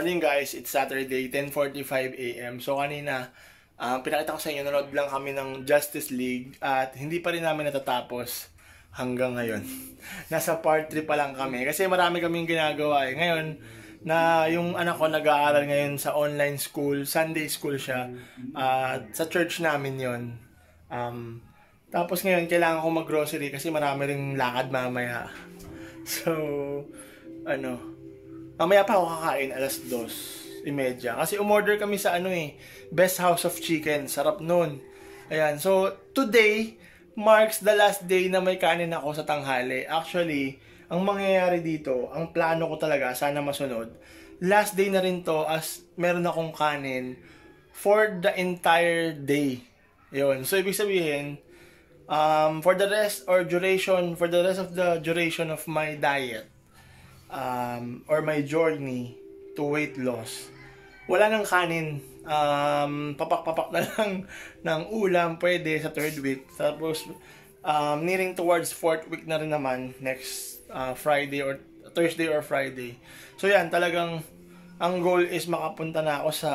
morning guys, it's Saturday, 10.45 a.m. So kanina, um, pinakita ko sa inyo, nanood lang kami ng Justice League at hindi pa rin namin natatapos hanggang ngayon. Nasa part 3 pa lang kami kasi marami kaming ginagawa eh. Ngayon, na yung anak ko nag-aaral ngayon sa online school, Sunday school siya, at uh, sa church namin yon um, tapos ngayon, kailangan ko mag-grocery kasi marami ring lakad mamaya. So, ano, Mamaya pa ako kakain, alas 2.30. Kasi umorder kami sa ano eh, Best House of Chicken. Sarap nun. Ayan. So, today marks the last day na may kanin ako sa tanghali. Actually, ang mangyayari dito, ang plano ko talaga, sana masunod, last day na rin to as meron akong kanin for the entire day. Yun. So, ibig sabihin, um, for the rest or duration, for the rest of the duration of my diet, um, or my journey to weight loss, wala nang kanin. Um, papak-papak na lang ng ulam pwede sa third week. Tapos, um, nearing towards fourth week na rin naman next uh, Friday or Thursday or Friday. So yan, talagang ang goal is makapunta na ako sa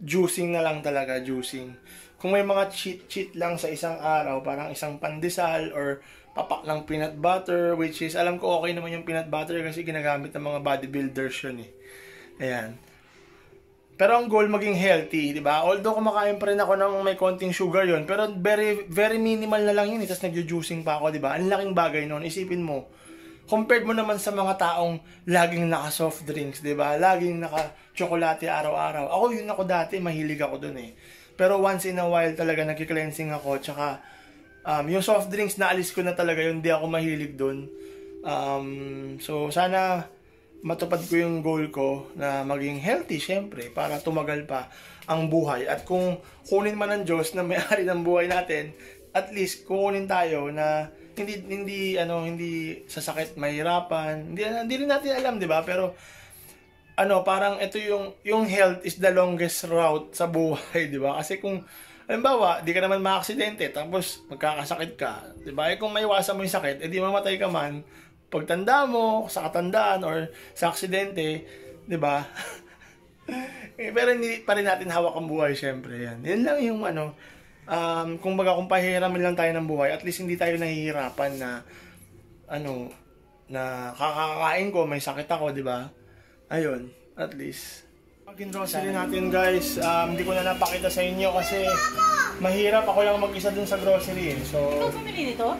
juicing na lang talaga, juicing. Kung may mga cheat-cheat lang sa isang araw, parang isang pandesal or papak ng peanut butter, which is, alam ko okay naman yung peanut butter kasi ginagamit ng mga bodybuilders yun eh. Ayan. Pero ang goal maging healthy, di ba? Although kumakain pa rin ako ng may konting sugar yon pero very very minimal na lang yun, eh. tapos nagjo-juicing pa ako, di ba? Ang laking bagay noon. Isipin mo, compared mo naman sa mga taong laging naka soft drinks, 'di ba? Laging naka chocolate araw-araw. Ako yun ako dati, mahilig ako doon eh. Pero once in a while talaga nagki-cleansing ako, tsaka Um, yung soft drinks, naalis ko na talaga yun. Hindi ako mahilig doon. Um, so, sana matupad ko yung goal ko na maging healthy, syempre, para tumagal pa ang buhay. At kung kunin man ng Diyos na may-ari ng buhay natin, at least kukunin tayo na hindi hindi ano hindi sa sakit mahirapan. Hindi hindi rin natin alam, 'di ba? Pero ano, parang ito yung yung health is the longest route sa buhay, 'di ba? Kasi kung Halimbawa, di ka naman maaksidente, tapos magkakasakit ka. Di ba? Eh kung maiwasan mo yung sakit, edi eh, mamatay ka man. Pagtanda mo, sa katandaan, or sa aksidente, di ba? eh, pero hindi pa rin natin hawak ang buhay, syempre. Yan. Yan lang yung ano, um, kung baga kung pahihiramin lang tayo ng buhay, at least hindi tayo nahihirapan na, ano, na kakakain ko, may sakit ako, di ba? Ayun, at least. Pagin grocery natin guys, um, hindi ko na napakita sa inyo kasi mahirap ako lang mag-isa dun sa grocery eh. So, Ikaw pumili nito?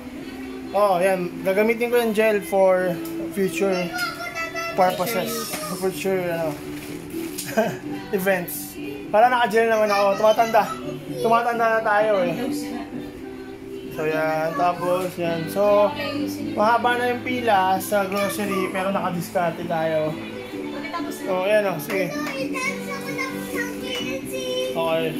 Oh, yan. Gagamitin ko yung gel for future purposes. Future, ano, events. Para naka-gel naman ako. Tumatanda. Tumatanda na tayo eh. So yan, tapos yan. So, mahaba na yung pila sa grocery pero naka-discarte tayo. Oh, ayan oh, sige. Okay.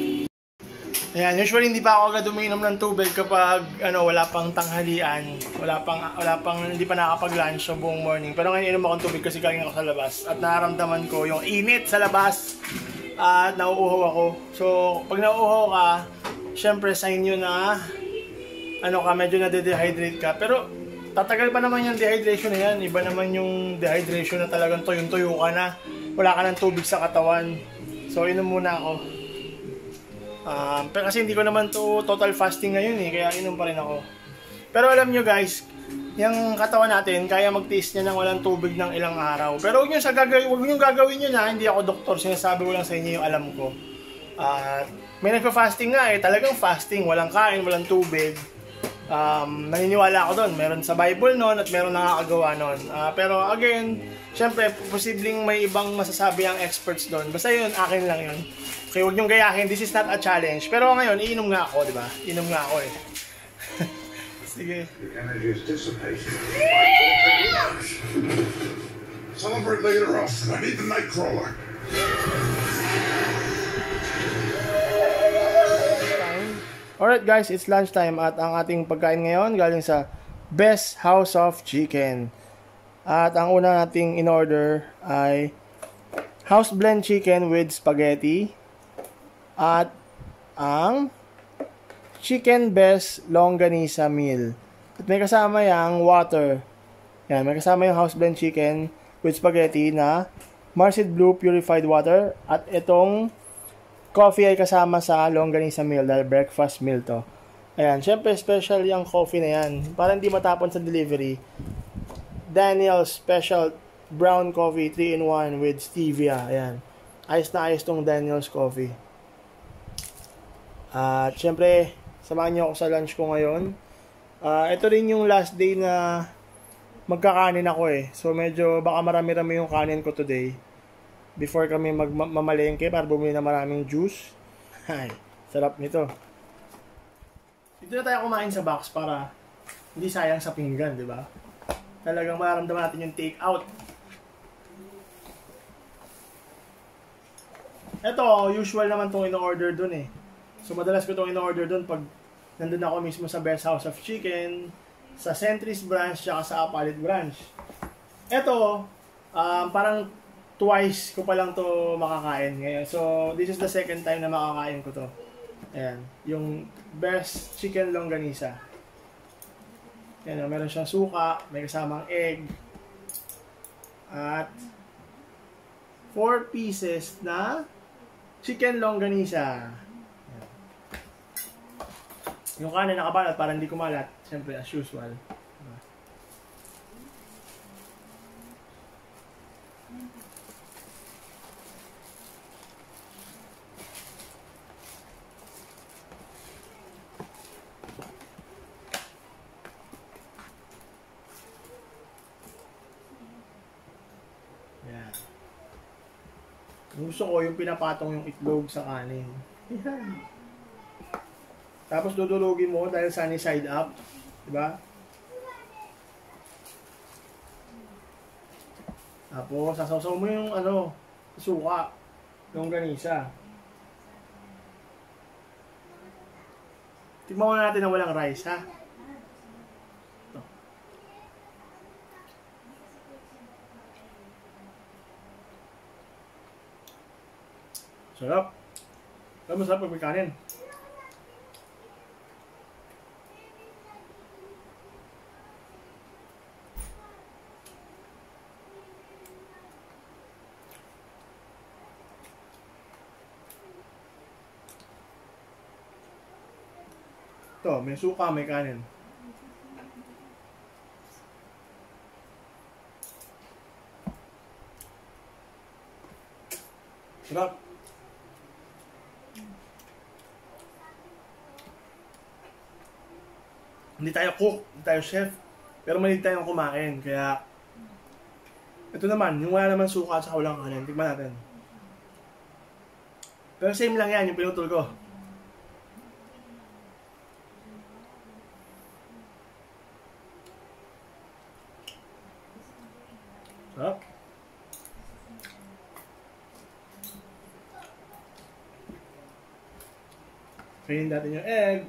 Ayan, usually hindi pa ako agad umiinom ng tubig kapag ano, wala pang tanghalian, wala pang wala pang hindi pa nakakapag-lunch so buong morning. Pero ngayon inom ako ng tubig kasi galing ako sa labas at nararamdaman ko yung init sa labas at nauuhaw ako. So, pag nauuhaw ka, syempre sign yun na ano ka, medyo na-dehydrate ka. Pero tatagal pa naman yung dehydration na yan. Iba naman yung dehydration na talagang tuyong-tuyo ka na. Wala ka ng tubig sa katawan. So, inom muna ako. Um, pero kasi hindi ko naman to total fasting ngayon eh. Kaya inom pa rin ako. Pero alam nyo guys, yung katawan natin, kaya mag-taste niya ng walang tubig ng ilang araw. Pero huwag nyo, sa gagawin, huwag nyo gagawin yun ha. Hindi ako doktor. Sinasabi ko lang sa inyo yung alam ko. At uh, may nagpa-fasting nga eh. Talagang fasting. Walang kain, walang tubig um, naniniwala ako doon. Meron sa Bible noon at meron nakakagawa noon. Uh, pero again, syempre, posibleng may ibang masasabi ang experts doon. Basta yun, akin lang yun. Okay, huwag niyong gayahin. This is not a challenge. Pero ngayon, iinom nga ako, di ba? Iinom nga ako eh. Sige. The energy is dissipated. Celebrate later off. I need the Nightcrawler. Alright guys, it's lunchtime at ang ating pagkain ngayon galing sa Best House of Chicken. At ang una nating in-order ay house blend chicken with spaghetti at ang chicken best longganisa meal. At may kasama yung water. Yan, may kasama yung house blend chicken with spaghetti na Marcid Blue Purified Water. At itong coffee ay kasama sa longganisa meal dahil breakfast meal to. Ayan, syempre special yung coffee na yan. Para hindi matapon sa delivery. Daniel's Special Brown Coffee 3-in-1 with stevia. Ayan. Ayos na ayos tong Daniel's Coffee. At uh, syempre, samahan niyo ako sa lunch ko ngayon. Uh, ito rin yung last day na magkakanin ako eh. So medyo baka marami-rami yung kanin ko today before kami magmamalengke para bumili na maraming juice. Ay, sarap nito. Dito na tayo kumain sa box para hindi sayang sa pinggan, di ba? Talagang maramdaman natin yung take out. Ito, usual naman itong in-order dun eh. So madalas ko itong in-order dun pag nandun ako mismo sa Best House of Chicken, sa Centris branch, tsaka sa Apalit branch. Ito, um, parang twice ko pa lang to makakain ngayon. So, this is the second time na makakain ko to. Ayan. Yung best chicken longganisa. Ayan, meron siyang suka, may kasamang egg, at 4 pieces na chicken longganisa. Ayan. Yung kanin nakabalat para hindi kumalat. Siyempre, as usual. Gusto ko yung pinapatong yung itlog sa kanin. Yan. Tapos dudulugin mo dahil sunny side up. Diba? Tapos sasawsaw mo yung ano, suka. Yung ganisa. Tingnan muna natin na walang rice, ha? Sarap. Alam masarap pag may kanin. Ito, may suka, may kanin. Sarap. Hindi tayo cook, hindi tayo chef, pero mahilig tayong kumain. Kaya, ito naman, yung wala naman suka at walang kanin, tignan natin. Pero same lang yan, yung pinutol ko. Sarap. Kainin natin yung egg.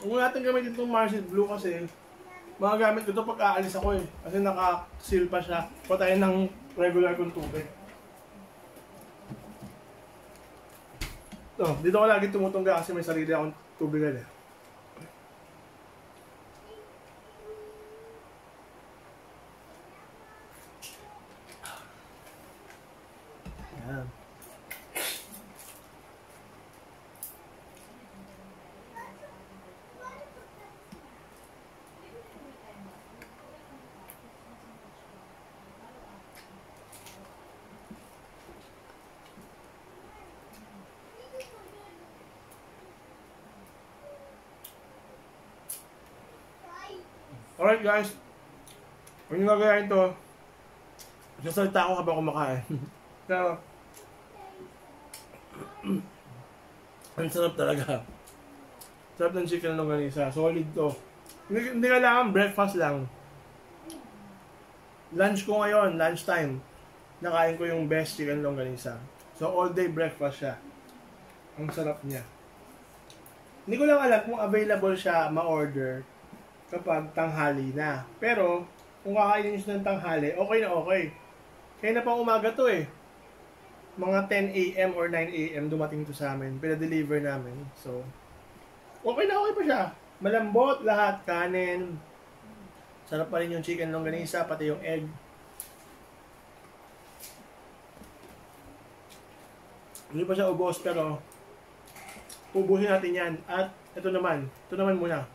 Huwag natin gamitin itong Marshall Blue kasi magagamit ko ito pag aalis ako eh. Kasi naka-seal pa siya. Patayin ng regular kong tubig. Oh, dito ko lagi tumutungga kasi may sarili akong tubigan eh. Alright guys, kung nyo gagayain to, sasalita ako habang kumakain. Pero, ang sarap talaga. Sarap ng chicken longganisa. Solid to. Hindi, hindi kailangan breakfast lang. Lunch ko ngayon, lunch time. Nakain ko yung best chicken longganisa. So, all day breakfast siya. Ang sarap niya. Hindi ko lang alam kung available siya ma-order kapag tanghali na. Pero, kung kakainin nyo ng tanghali, okay na okay. Kaya na pang umaga to eh. Mga 10 a.m. or 9 a.m. dumating to sa amin. Pina-deliver namin. So, okay na okay pa siya. Malambot lahat, kanin. Sarap pa rin yung chicken longganisa, pati yung egg. Hindi pa siya ubos pero ubusin natin yan. At ito naman, ito naman muna.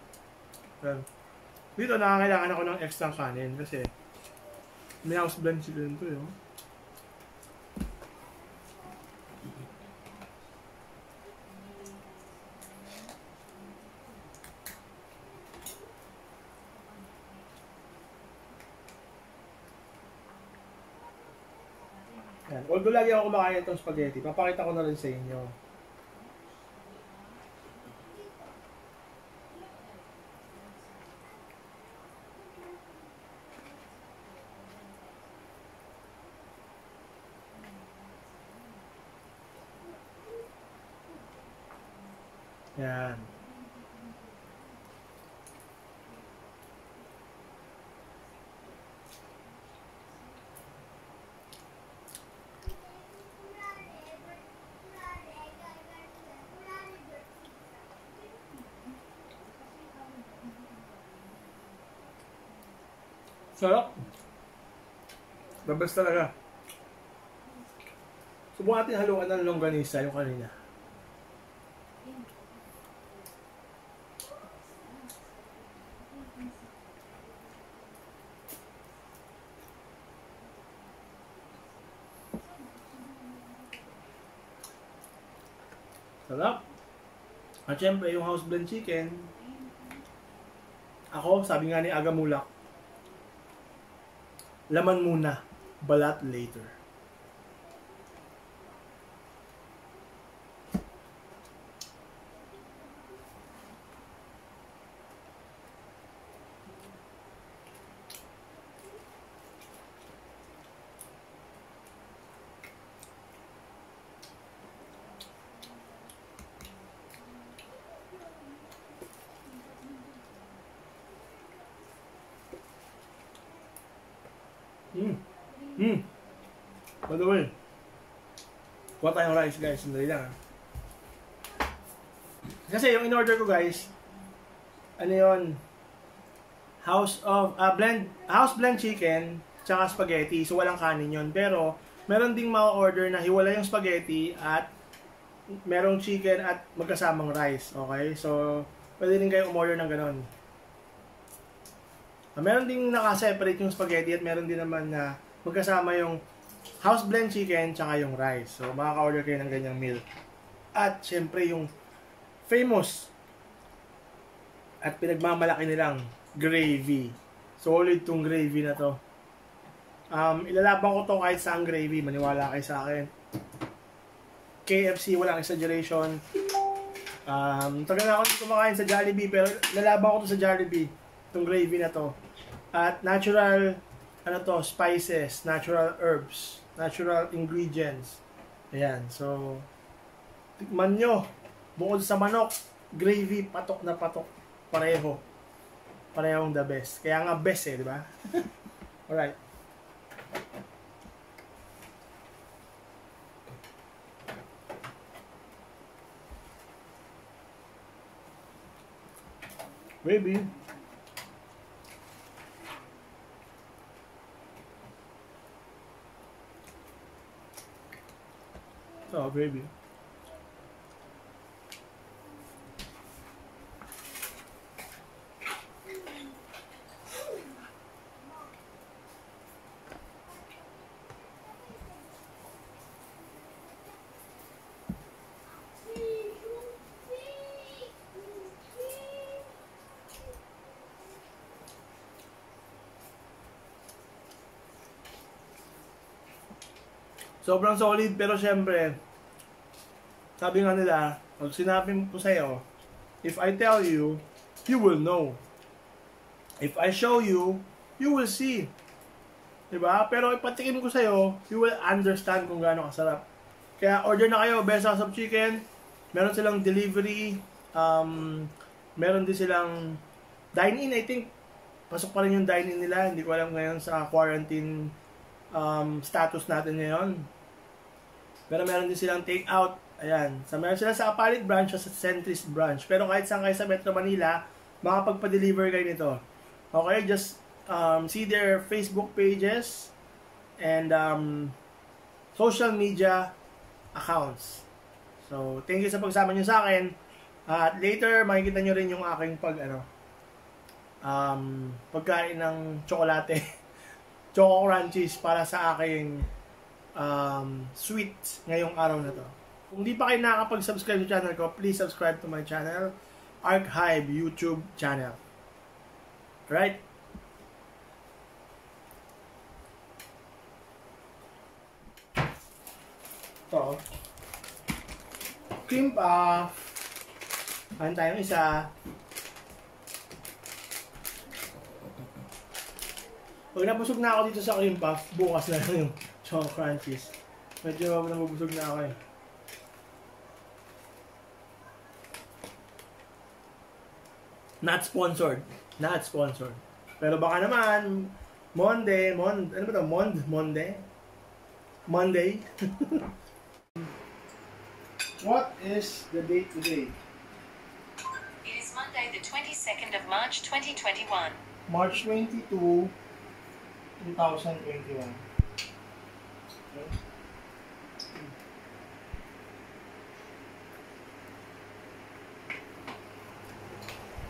Dito nakakailangan ako ng extra kanin kasi may house blend sila nito yun. Yan. Although lagi ako kumakain itong spaghetti, papakita ko na rin sa inyo. Yan. Sarap. The best talaga. Subukan natin haluan ng longganisa yung kanina. Sarap. At syempre, yung house blend chicken, ako, sabi nga ni Aga Mulak, laman muna, balat later. Mm. Mm. By the way, kuha tayong rice guys. Sandali lang. ah. Kasi yung in-order ko guys, ano yon House of, ah blend, house blend chicken, tsaka spaghetti. So walang kanin yon Pero, meron ding ma-order na hiwala yung spaghetti at merong chicken at magkasamang rice. Okay? So, pwede rin kayo umorder ng ganon. Ah, meron ding naka-separate yung spaghetti at meron din naman na magkasama yung house blend chicken tsaka yung rice. So, makaka-order kayo ng ganyang meal. At, syempre, yung famous at pinagmamalaki nilang gravy. Solid tong gravy na to. Um, ilalaban ko to kahit saan gravy. Maniwala kayo sa akin. KFC, walang exaggeration. Um, tagal na ako kumakain sa Jollibee, pero lalaban ko to sa Jollibee. Itong gravy na to. At natural, ano to, spices, natural herbs, natural ingredients. Ayan, so, tikman nyo. Bukod sa manok, gravy, patok na patok. Pareho. Parehong the best. Kaya nga best eh, di ba? Alright. Maybe. Baby. Sobrang solid, pero syempre, sabi nga nila, pag sinabi ko sa'yo, if I tell you, you will know. If I show you, you will see. Diba? Pero ipatikim ko sa'yo, you will understand kung gaano kasarap. Kaya order na kayo, Best House of Chicken. Meron silang delivery. Um, meron din silang dine-in, I think. Pasok pa rin yung dine-in nila. Hindi ko alam ngayon sa quarantine um, status natin ngayon. Pero meron din silang take-out. Ayan. So, meron sila sa Apalit branch o sa Centris branch. Pero kahit saan kayo sa Metro Manila, makapagpa-deliver kayo nito. Okay, just um, see their Facebook pages and um, social media accounts. So, thank you sa pagsama nyo sa akin. At later, makikita nyo rin yung aking pag, ano, um, pagkain ng tsokolate. Choco Crunchies para sa aking um, sweet ngayong araw na to. Kung di pa kayo nakakapag-subscribe sa channel ko, please subscribe to my channel, Archive YouTube channel. Right? Ito. Cream puff. Kain tayong isa. Pag nabusog na ako dito sa cream puff, bukas na lang yung choco crunchies. Medyo nabubusog na ako eh. Not sponsored. Not sponsored. Pero baka naman, Monday, Mon, ano ba ito? Mond, Monday? Monday? What is the date today? It is Monday, the 22nd of March 2021. March 22, 2021. Okay.